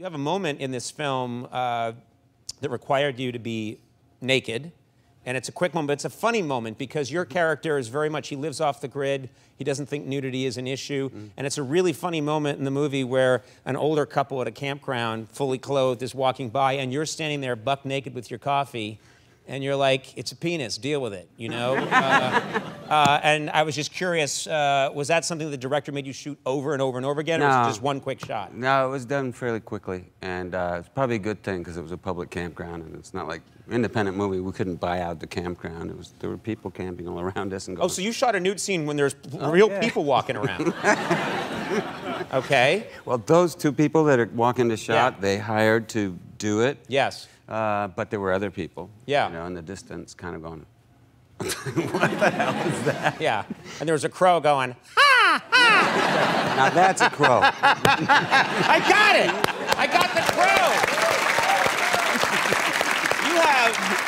You have a moment in this film uh, that required you to be naked. And it's a quick moment, but it's a funny moment because your character is very much, he lives off the grid. He doesn't think nudity is an issue. Mm. And it's a really funny moment in the movie where an older couple at a campground, fully clothed, is walking by, and you're standing there buck naked with your coffee and you're like, it's a penis, deal with it, you know? uh, uh, and I was just curious, uh, was that something the director made you shoot over and over and over again, no. or was it just one quick shot? No, it was done fairly quickly, and uh, it's probably a good thing because it was a public campground, and it's not like independent movie. We couldn't buy out the campground. It was there were people camping all around us and going. Oh, so you shot a nude scene when there's oh, real yeah. people walking around? okay. Well, those two people that are walking the shot, yeah. they hired to do it. Yes. Uh, but there were other people, yeah. you know, in the distance, kind of going, what the hell is that? Yeah, and there was a crow going, ha, ha. Now that's a crow. I got it. I got the crow. you have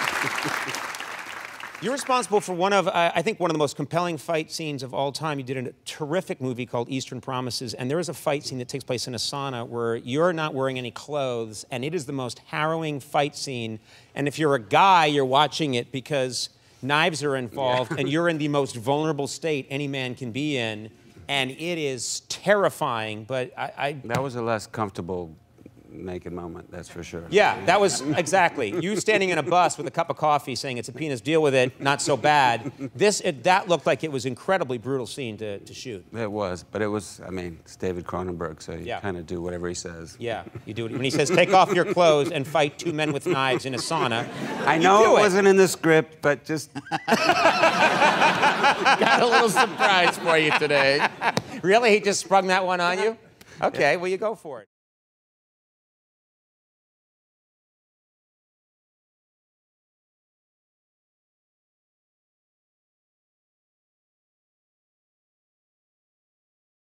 you're responsible for one of, uh, I think, one of the most compelling fight scenes of all time. You did a terrific movie called Eastern Promises, and there is a fight scene that takes place in a sauna where you're not wearing any clothes, and it is the most harrowing fight scene. And if you're a guy, you're watching it because knives are involved, yeah. and you're in the most vulnerable state any man can be in, and it is terrifying. But I, I that was a less comfortable naked moment, that's for sure. Yeah, that was exactly. You standing in a bus with a cup of coffee saying it's a penis, deal with it, not so bad. This, it, that looked like it was incredibly brutal scene to, to shoot. It was, but it was, I mean, it's David Cronenberg, so you yeah. kind of do whatever he says. Yeah, you do it. When he says, take off your clothes and fight two men with knives in a sauna, I know it, it wasn't in the script, but just. Got a little surprise for you today. really? He just sprung that one on you? Okay, well, you go for it.